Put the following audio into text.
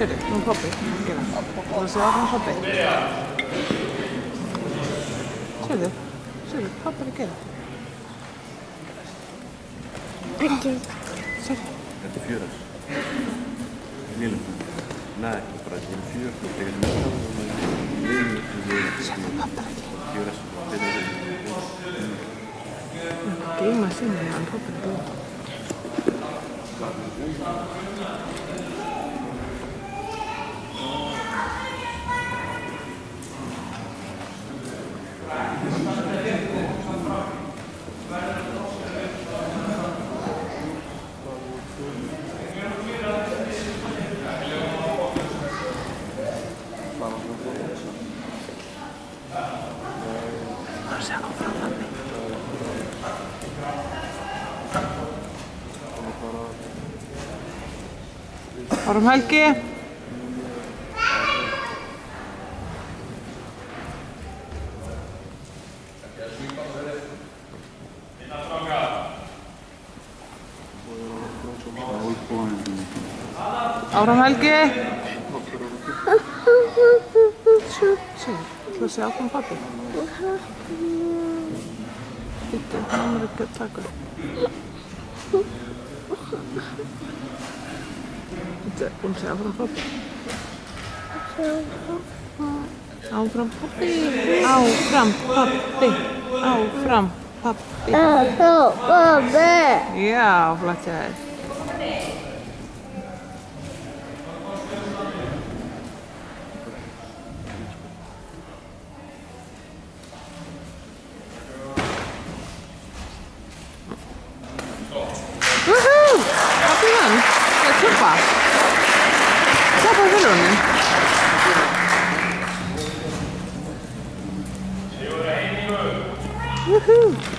Sérðu, nú er pappi að gera. Þú veist það áfram pappi. Sérðu, sérðu, pappi er að gera. Ekki. Sérðu, Þetta er fjör hans. Nýlum. Nei, bara þetta er fjör. Þetta er mjög saman og maður liður til því fjör hans. Þetta er geima síma hann pappi er að gera. o sea, confrontante. ¿Formal qué? Qué? Þú sé áfram pappi. Býttu, hann er ekki að taka. Býttu, hún sé áfram pappi. Áfram pappi. Áfram pappi. Áfram pappi. Eso, papá. Já, flott hjá þér. Köszönöm. Csupasz. Csupasz örülni. Woohoo!